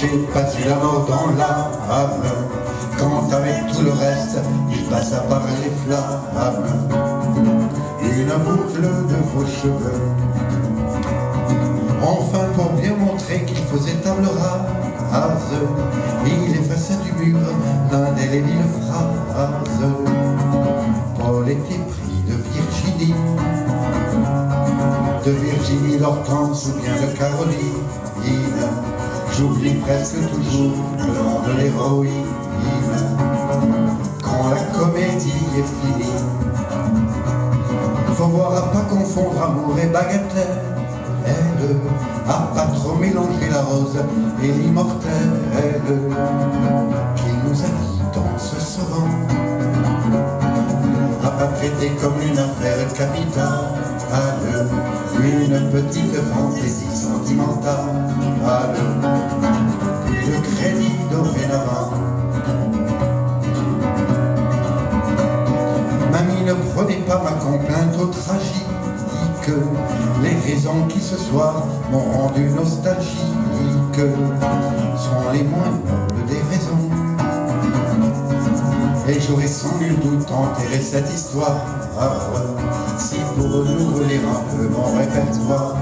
J'ai pas eu la mort dans l'âme. Quand avec tout le reste Il passa par les flammes. Une boucle de vos cheveux. Enfin pour bien montrer qu'il faisait table rase Il effaça du mur l'indélébile phrase Paul était pris de Virginie. De Virginie, l'Hortense ou bien de Caroline J'oublie presque toujours le nom de l'héroïne. Quand la comédie est finie Faut voir à pas confondre amour et bagatelle. Elle, à pas trop mélanger la rose et l'immortelle Qui nous dit dans ce sauvant À pas traiter comme une affaire capitale. Une petite fantaisie sentimentale Mamie ne prenez pas ma complainte au tragique. Les raisons qui ce soir m'ont rendu nostalgique. Sont les moins nobles des raisons. Et j'aurais sans nul doute enterré cette histoire. Si pour renouveler un peu mon répertoire